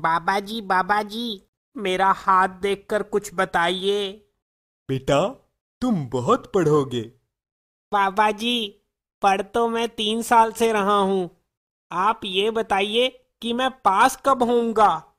बाबा जी बाबा जी मेरा हाथ देखकर कुछ बताइए। बेटा तुम बहुत पढ़ोगे। बाबा जी पढ़ तो मैं तीन साल से रहा हूँ। आप ये बताइए कि मैं पास कब होऊँगा?